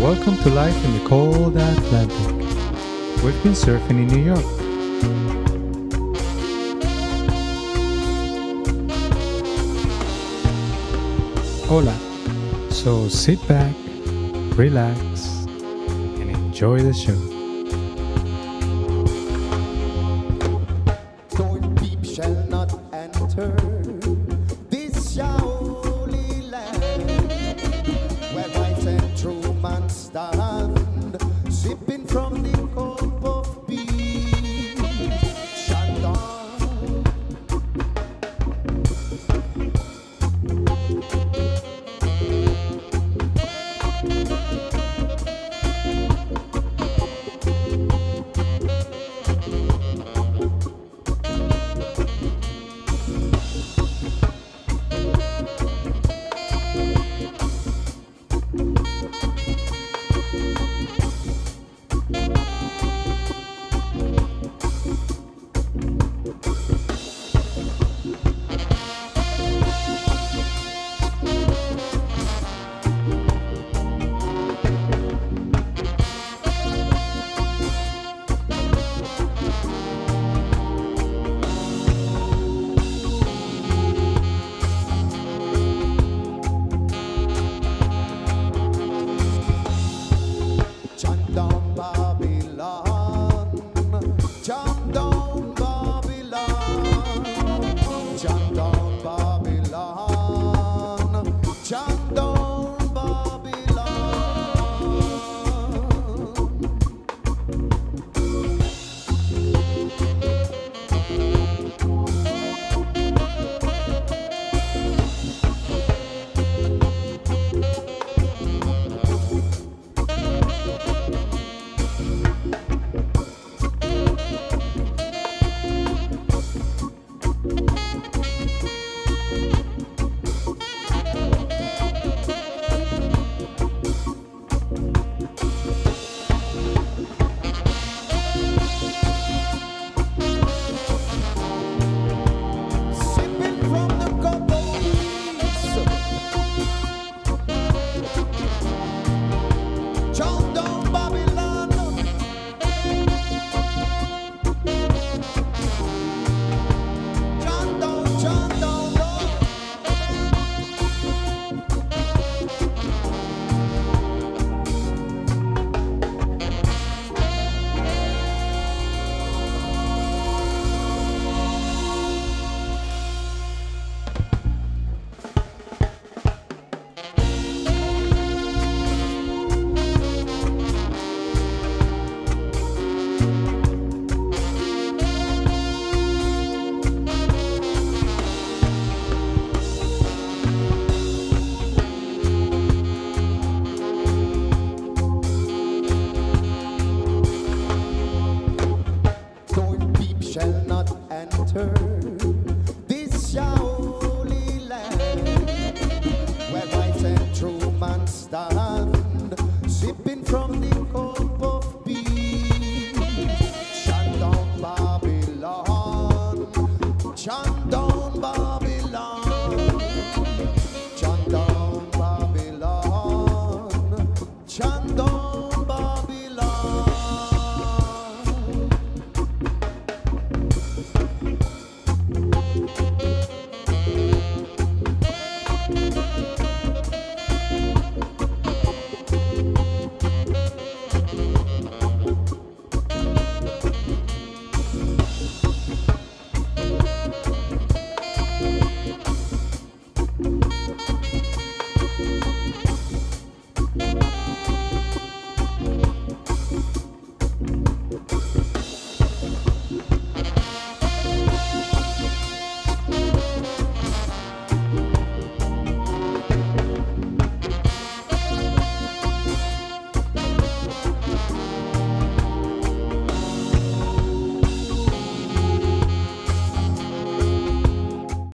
welcome to life in the cold Atlantic. We've been surfing in New York. Hola. So sit back, relax, and enjoy the show. Don't shall sipping from the don't shall not enter.